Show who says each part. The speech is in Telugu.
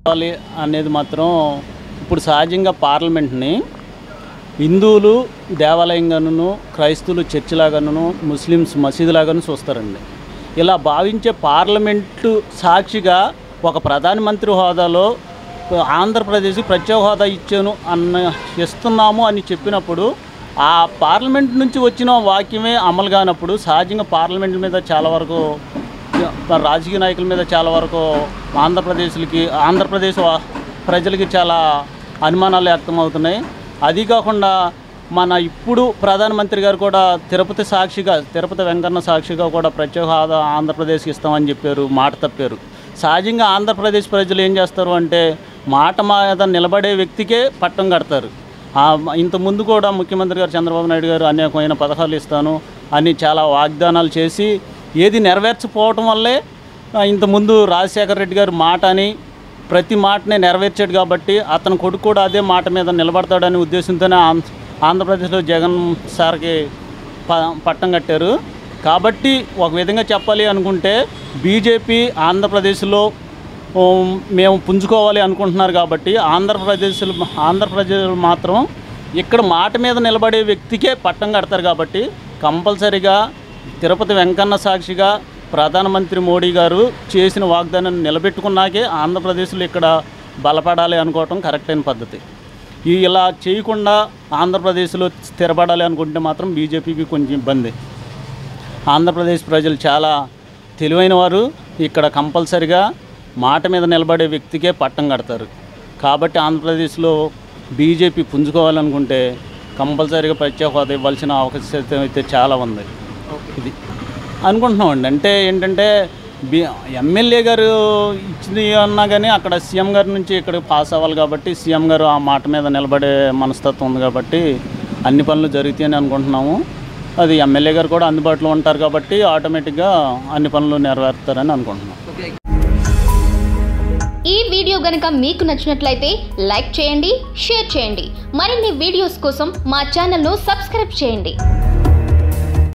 Speaker 1: కావాలి అనేది మాత్రం ఇప్పుడు సహజంగా పార్లమెంట్ని హిందువులు దేవాలయంగాను క్రైస్తవులు చర్చిలాగాను ముస్లిమ్స్ మసీదులాగాను చూస్తారండి. ఇలా భావించే పార్లమెంటు సాక్షిగా ఒక ప్రధానమంత్రి హోదాలో ఆంధ్రప్రదేశ్కి ప్రత్యేక హోదా ఇచ్చాను అన్న ఇస్తున్నాము అని చెప్పినప్పుడు ఆ పార్లమెంట్ నుంచి వచ్చిన వాక్యమే అమలు కానప్పుడు సహజంగా పార్లమెంట్ మీద చాలా వరకు రాజకీయ నాయకుల మీద చాలా వరకు ఆంధ్రప్రదేశ్లకి ఆంధ్రప్రదేశ్ వా- ప్రజలకి చాలా అనుమానాలు వ్యక్తమవుతున్నాయి. అది కాకుండా మన ఇప్పుడు ప్రధానమంత్రి గారు కూడా తిరుపతి సాక్షిగా తిరుపతి వెంకన్న సాక్షిగా కూడా ప్రత్యేక హోదా ఆంధ్రప్రదేశ్కి ఇస్తామని చెప్పారు మాట తప్పారు. సహజంగా ఆంధ్రప్రదేశ్ ప్రజలు ఏం చేస్తారు అంటే మాట మీద నిలబడే వ్యక్తికే పట్టం కడతారు. ఇంతకుముందు కూడా ముఖ్యమంత్రి గారు చంద్రబాబు నాయుడు గారు అనేకమైన పథకాలు ఇస్తాను అని చాలా వాగ్దానాలు చేసి ఏది నెరవేర్చకపోవటం వల్లే ఇంతకుముందు రాజశేఖర రెడ్డి గారు మాట అని ప్రతి మాటనే నెరవేర్చాడు కాబట్టి అతని కొడుకు కూడా అదే మాట మీద నిలబడతాడనే ఉద్దేశంతోనే ఆంధ్రప్రదేశ్లో జగన్ సార్కి ప పట్టం కట్టారు. కాబట్టి ఒక విధంగా చెప్పాలి అనుకుంటే బీజేపీ ఆంధ్రప్రదేశ్లో మేము పుంజుకోవాలి అనుకుంటున్నారు కాబట్టి ఆంధ్రప్రదేశ్ ఆంధ్రప్రదేశ్ మాత్రం ఇక్కడ మాట మీద నిలబడే వ్యక్తికే పట్టం కడతారు కాబట్టి కంపల్సరిగా తిరుపతి వెంకన్న సాక్షిగా ప్రధానమంత్రి మోడీ గారు చేసిన వాగ్దానాన్ని నిలబెట్టుకున్నాకే ఆంధ్రప్రదేశ్లో ఇక్కడ బలపడాలి అనుకోవటం కరెక్ట్ అయిన పద్ధతి. ఈ ఇలా చేయకుండా ఆంధ్రప్రదేశ్లో స్థిరపడాలి అనుకుంటే మాత్రం బీజేపీకి కొంచెం ఇబ్బంది. ఆంధ్రప్రదేశ్ ప్రజలు చాలా తెలివైన వారు. ఇక్కడ కంపల్సరిగా మాట మీద నిలబడే వ్యక్తికే పట్టం కడతారు. కాబట్టి ఆంధ్రప్రదేశ్లో బీజేపీ పుంజుకోవాలనుకుంటే కంపల్సరీగా ప్రత్యేక హోదా ఇవ్వాల్సిన అవకాశం అయితే చాలా ఉంది. ఇది. అనుకుంటున్నామండి. అంటే ఏంటంటే బి ఎమ్మెల్యే గారు ఇచ్చింది అన్నా కానీ అక్కడ సీఎం గారి నుంచి ఇక్కడ పాస్ అవ్వాలి కాబట్టి సీఎం గారు ఆ మాట మీద నిలబడే మనస్తత్వం ఉంది కాబట్టి అన్ని పనులు జరుగుతాయని అనుకుంటున్నాము. అది ఎమ్మెల్యే గారు కూడా అందుబాటులో ఉంటారు కాబట్టి ఆటోమేటిక్గా అన్ని పనులు నెరవేరుతారని అనుకుంటున్నాం.
Speaker 2: ఈ వీడియో గనుక మీకు నచ్చినట్లయితే లైక్ చేయండి షేర్ చేయండి. మరిన్ని వీడియోస్ కోసం మా ఛానల్ను సబ్స్క్రైబ్ చేయండి.